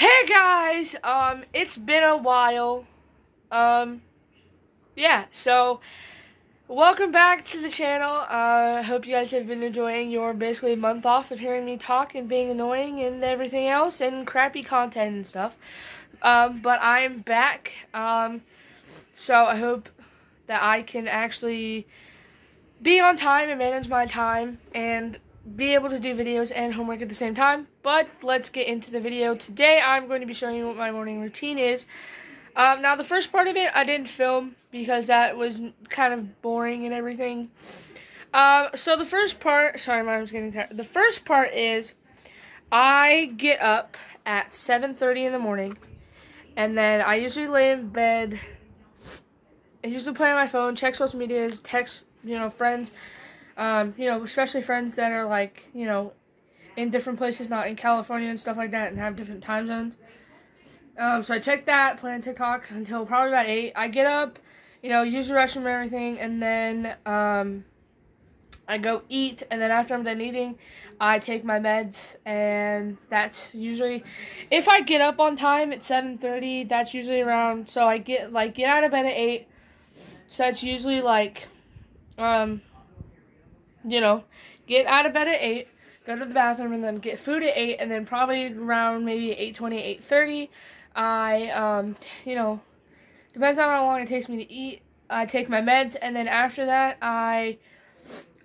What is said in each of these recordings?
Hey guys, um, it's been a while. Um, yeah, so welcome back to the channel. I uh, hope you guys have been enjoying your basically month off of hearing me talk and being annoying and everything else and crappy content and stuff. Um, but I'm back. Um, so I hope that I can actually be on time and manage my time and be able to do videos and homework at the same time. But let's get into the video. Today I'm going to be showing you what my morning routine is. Um, now the first part of it I didn't film because that was kind of boring and everything. Um, so the first part, sorry, my arm's getting tired. The first part is I get up at 7.30 in the morning and then I usually lay in bed. I usually play on my phone, check social medias, text, you know, friends, um, you know, especially friends that are like, you know, in different places, not in California and stuff like that, and have different time zones. Um, so I check that, play on TikTok until probably about 8. I get up, you know, use the restroom and everything, and then um, I go eat, and then after I'm done eating, I take my meds, and that's usually, if I get up on time at 7.30, that's usually around, so I get, like, get out of bed at 8, so it's usually, like, um, you know, get out of bed at 8, go to the bathroom, and then get food at 8, and then probably around maybe 8.20, 8.30, I, um, you know, depends on how long it takes me to eat, I take my meds, and then after that, I,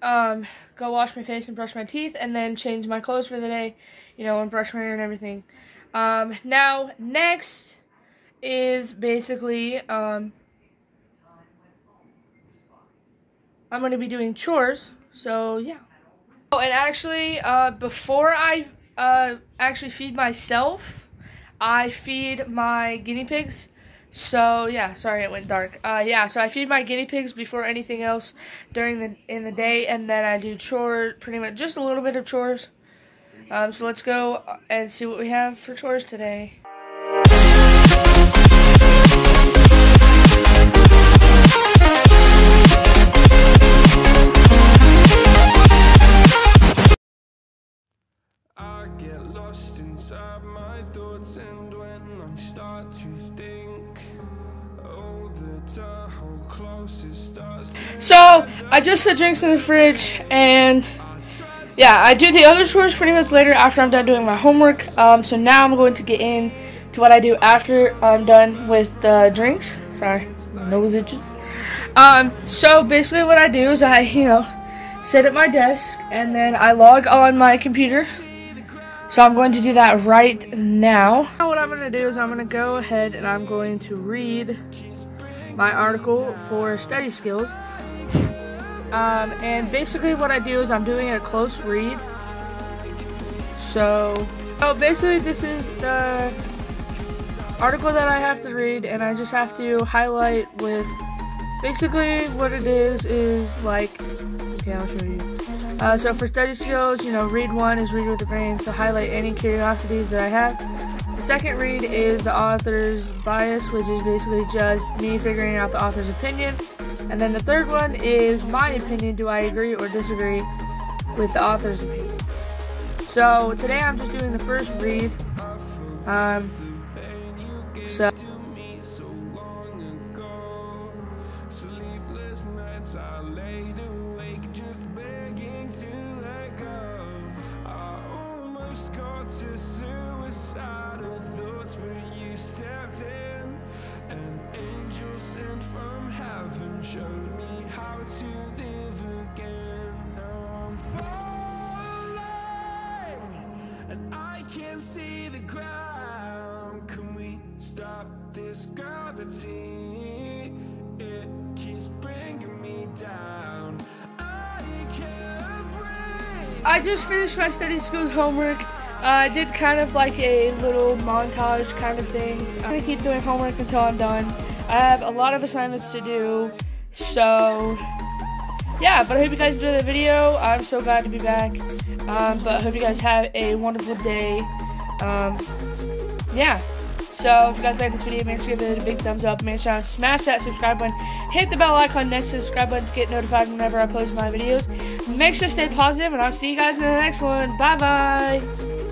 um, go wash my face and brush my teeth, and then change my clothes for the day, you know, and brush my hair and everything. Um, now, next is basically, um, I'm going to be doing chores, so yeah. Oh, and actually, uh, before I uh, actually feed myself, I feed my guinea pigs. So yeah, sorry it went dark. Uh, yeah, so I feed my guinea pigs before anything else during the in the day, and then I do chores, pretty much just a little bit of chores. Um, so let's go and see what we have for chores today. So, I just put drinks in the fridge, and yeah, I do the other chores pretty much later after I'm done doing my homework. Um, so now I'm going to get in to what I do after I'm done with the drinks. Sorry, nose itches. Um, so basically what I do is I, you know, sit at my desk, and then I log on my computer. So I'm going to do that right now. Now what I'm going to do is I'm going to go ahead and I'm going to read my article for study skills. Um, and basically what I do is I'm doing a close read. So, so basically this is the article that I have to read and I just have to highlight with basically what it is is like okay I'll show you uh, so for study skills you know read one is read with the brain so highlight any curiosities that I have the second read is the author's bias which is basically just me figuring out the author's opinion and then the third one is my opinion. Do I agree or disagree with the author's opinion? So today I'm just doing the first read. Um, so. To suicidal thoughts, but you stepped in. An angel sent from heaven showed me how to live again. Now I'm falling, and I can't see the ground. Can we stop this gravity? It keeps bringing me down. I. Just finished my study skills homework. Uh, I did kind of like a little montage kind of thing. I'm gonna keep doing homework until I'm done. I have a lot of assignments to do, so yeah, but I hope you guys enjoyed the video. I'm so glad to be back. Um, but I hope you guys have a wonderful day. Um, yeah. So if you guys like this video, make sure to give it a big thumbs up. Make sure to smash that subscribe button. Hit the bell icon next to the subscribe button to get notified whenever I post my videos. Make sure to stay positive, and I'll see you guys in the next one. Bye-bye.